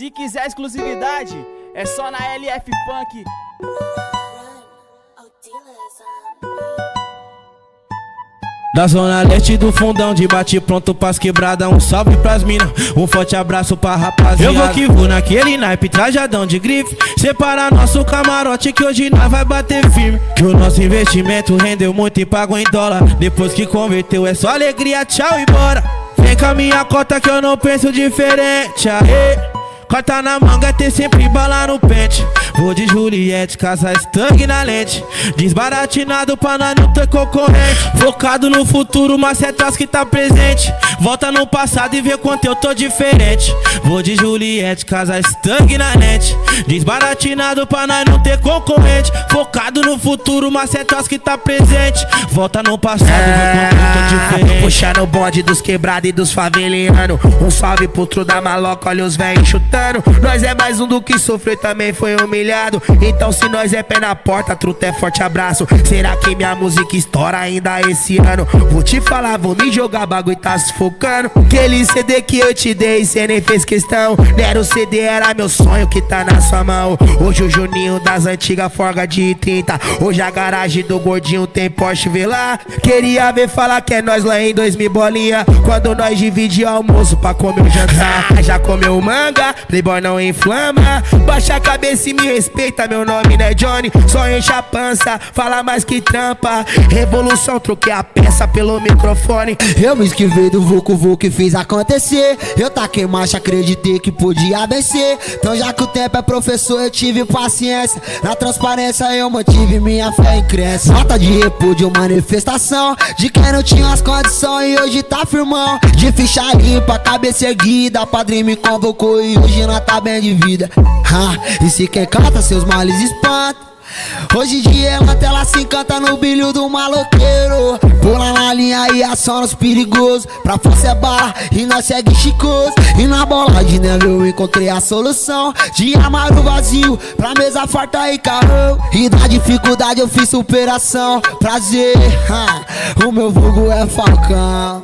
Se quiser exclusividade, é só na LF Funk. Da zona leste do fundão, de bate pronto pras quebrada Um salve pras mina, um forte abraço pra rapaziada. Eu vou que vou naquele naipe, trajadão de grife Separa nosso camarote que hoje nós vai bater firme. Que o nosso investimento rendeu muito e pagou em dólar. Depois que converteu é só alegria, tchau e bora. Vem com a minha cota que eu não penso diferente, aê Corta na manga, ter sempre bala no pente. Vou de Juliette, casa Stang na lente. Desbaratinado pra nós não ter concorrente. Focado no futuro, mas é que tá presente. Volta no passado e vê quanto eu tô diferente. Vou de Juliette, casa Stang na lente. Desbaratinado pra nós não ter concorrente. Focado no futuro, mas é que tá presente. Volta no passado e vê quanto eu tô diferente Puxando o bonde dos quebrados e dos favelianos Um salve pro tru da maloca, olha os véi chutando nós é mais um do que sofreu e também foi humilhado. Então, se nós é pé na porta, truta é forte abraço. Será que minha música estoura ainda esse ano? Vou te falar, vou me jogar, bagulho tá sufocando. Aquele CD que eu te dei, cê nem fez questão. Era o CD, era meu sonho que tá na sua mão. Hoje o Juninho das antigas forga de 30. Hoje a garagem do gordinho tem Porsche Velar. Queria ver falar que é nós lá em 2000 bolinha. Quando nós dividi almoço pra comer o jantar. Já comeu manga, Playboy não inflama. Baixa a cabeça e me respeita, meu nome não é Johnny. Só enche a pança, fala mais que trampa. Revolução, troquei a peça pelo microfone. Eu me esquivei do Vucu Vucu e fiz acontecer. Eu taquei marcha, acreditei que podia vencer. Então, já que o tempo é professor, eu tive paciência. Na transparência, eu mantive minha fé em cresce. Nota de repúdio, manifestação. De quem não tinha as condições e hoje tá firmão. De ficha limpa, cabeça erguida. Padrinho me convocou e hoje nós tá bem de vida. Ha, e se quem canta, seus males espanta. Hoje em dia ela tela se encanta no brilho do maloqueiro Pula na linha e aciona os perigosos Pra força é bala e nós segue chicoso E na bola de neve eu encontrei a solução De amar o vazio pra mesa farta e carro E da dificuldade eu fiz superação Prazer, ha, meu vulgo é falcão